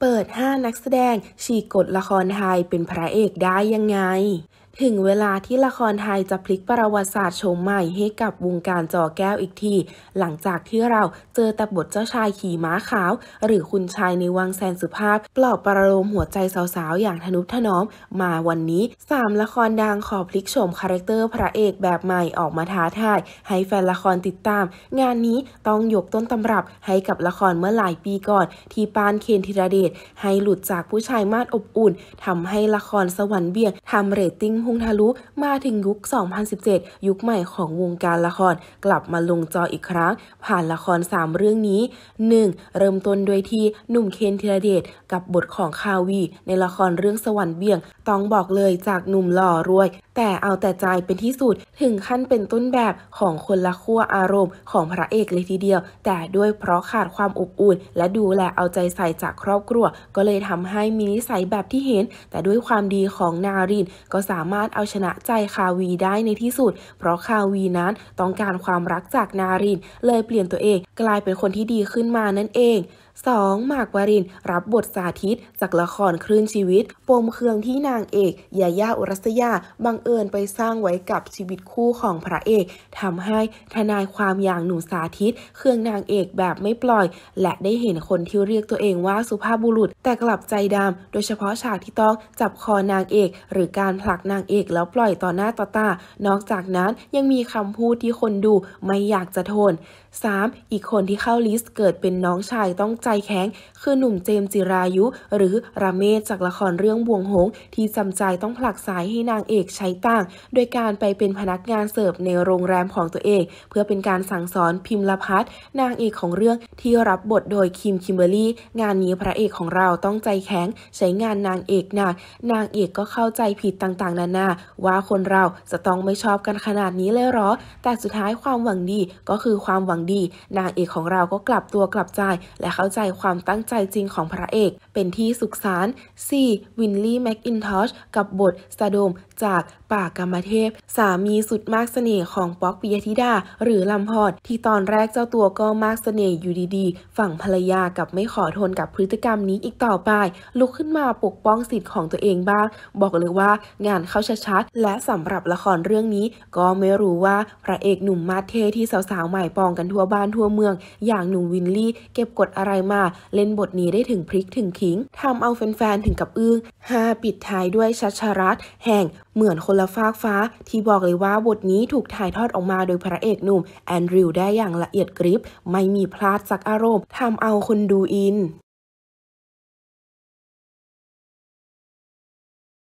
เปิด 5 นักแสดงฉีกกฎละครไทยเป็นพระเอกได้ยังไง ถึงเวลาที่ละครไทยจะพลิกประวัติศาสตร์โฉมใหม่ให้กับวงการจอแก้วอีกที หลังจากที่เราเจอแต่บทเจ้าชายขี่ม้าขาว หรือคุณชายในวังแสนสุภาพ ปลอบประโลมหัวใจสาวๆ อย่างทนุถนอม มาวันนี้ 3 ละครดังขอพลิกโฉม character พระเอกแบบใหม่ออกมาท้าทาย ให้แฟนละครติดตาม งานนี้ต้องยกต้นตำรับให้กับละครเมื่อหลายปีก่อน ที่ปานเคนธีรเดชให้หลุดจากผู้ชายมาดอบอุ่นทำให้ละครสวรรค์เบี่ยงทำเรตติ้งพงทารุมาถึงยุค 2017 ยุคใหม่ของวงการละคร กลับมาลงจออีกครั้ง ผ่านละคร 3 เรื่องนี้ 1. เริ่มต้นด้วยที่หนุ่มเคนธีรเดชกับบทของคาวี ในละครเรื่องสวรรค์เบี่ยง ต้องบอกเลยจากหนุ่มหล่อรวย แต่เอาแต่ใจเป็นที่สุดถึงขั้นเป็นต้นแบบของคนละขั้วอารมณ์ของพระเอกเลยทีเดียว แต่ด้วยเพราะขาดความอบอุ่น และดูแลเอาใจใส่จากครอบครัว ก็เลยทำให้มีนิสัยแบบที่เห็น แต่ด้วยความดีของนารินก็สามารถเอาชนะใจคาวีได้ในที่สุด เพราะคาวีนั้นต้องการความรักจากนาริน เลยเปลี่ยนตัวเองกลายเป็นคนที่ดีขึ้นมานั่นเอง 2. หมากวารินรับบทสาธิต จากละครคลื่นชีวิต ปมเครืองที่นางเอกยาย่าอุรัสยาบังเอิญไปสร้างไว้กับชีวิตคู่ของพระเอกทำให้ทนายความอย่างหนุ่มสาธิต เครื่องนางเอกแบบไม่ปล่อย และได้เห็นคนที่เรียกตัวเองว่าสุภาพบุรุษ แต่กลับใจดำโดยเฉพาะฉากที่ต้องจับคอนางเอก หรือการผลักนางเอกแล้วปล่อยต่อหน้าต่อตา นอกจากนั้นยังมีคำพูดที่คนดูไม่อยากจะทน 3. อีกคนที่เข้าลิสต์เกิดเป็นน้องชายต้องใจแข็ง คือหนุ่มเจมส์จิรายุ หรือราเมศจากละครเรื่องบวงหง ที่จำใจต้องผลักสายให้นางเอกใช้ต่าง โดยการไปเป็นพนักงานเสิร์ฟในโรงแรมของตัวเอง เพื่อเป็นการสั่งสอนพิมพ์ลพัฒนางเอกของเรื่องที่รับบทโดยคิมคิมเบอรี่ งานนี้พระเอกของเราต้องใจแข็ง ใช้งานนางเอกหนัก นางเอกก็เข้าใจผิดต่างๆ นานา ว่าคนเราจะต้องไม่ชอบกันขนาดนี้เลยหรอ แต่สุดท้ายความหวังดีก็คือความหวังดี นางเอกของเราก็กลับตัวกลับใจและเข้าใจใจความตั้งใจจริงของพระเอก เป็นที่สุขสาร 4. วินลี่แม็กอินทอชกับบทสะดมจากป่ากรรมเทพ สามีสุดมากเสน่ห์ของป๊อกปิยธิดา หรือลำพอด ที่ตอนแรกเจ้าตัวก็มากเสน่ห์อยู่ดีๆ ฝั่งภรรยากับไม่ขอทนกับพฤติกรรมนี้อีกต่อไป ลุกขึ้นมาปกป้องสิทธิ์ของตัวเองบ้าง บอกเลยว่างานเข้าชัดๆและสำหรับละครเรื่องนี้ ก็ไม่รู้ว่าพระเอกหนุ่มมาเทที่สาวๆใหม่ปองกันทั่วบ้านทั่วเมือง อย่างหนุ่มวินลี่ เก็บกดอะไรมาเล่นบทนี้ได้ถึงพริกถึงขิงทำเอาแฟนๆถึงกับอึ้งห้าปิดท้ายด้วยชัชรัตแห่งเหมือนคนละฟากฟ้า ที่บอกเลยว่าบทนี้ถูกถ่ายทอดออกมาโดยพระเอกหนุ่มแอนดริวได้อย่างละเอียดกริบ ไม่มีพลาดสักอารมณ์ทำเอาคนดูอิน